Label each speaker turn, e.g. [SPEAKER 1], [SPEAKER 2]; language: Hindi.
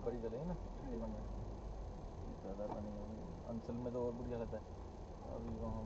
[SPEAKER 1] वहाँ पर ही चलेंगे ना। में ज़्यादा नहीं होगी अंचल में तो और बढ़िया रहता है। अभी वहाँ